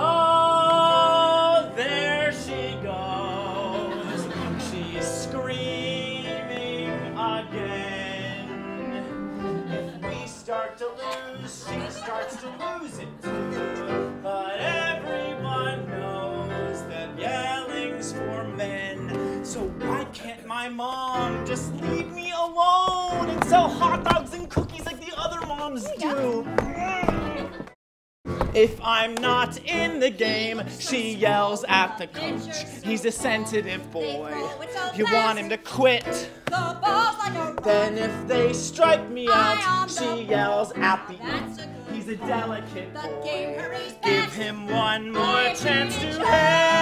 Oh, there she goes. She's screaming again. If we start to lose, she starts to lose it too. But everyone knows that yelling's for men. So why can't my mom just leave me alone and sell hot dogs and cookies like the other moms do? If I'm not in the game, she yells at the coach. He's a sensitive boy. You want him to quit. Then if they strike me out, she yells at the good He's a delicate boy. Give him one more chance to have.